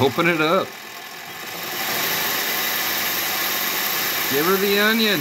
Open it up. Give her the onion.